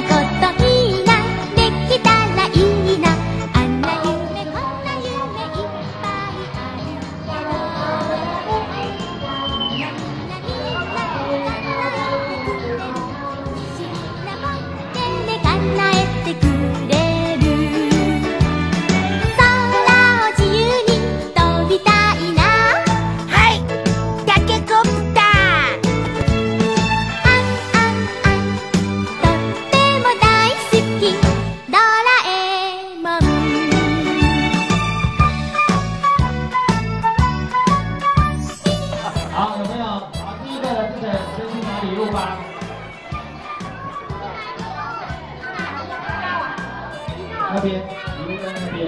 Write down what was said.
una. 先去拿礼物吧，那边礼物在那边。